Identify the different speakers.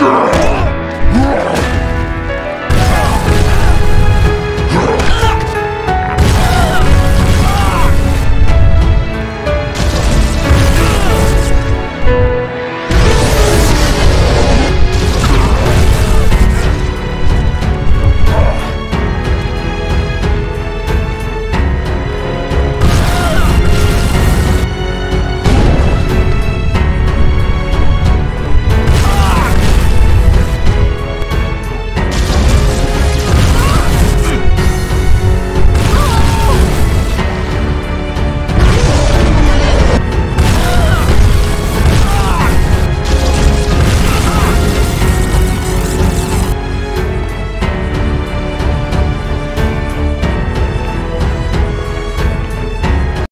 Speaker 1: Girl!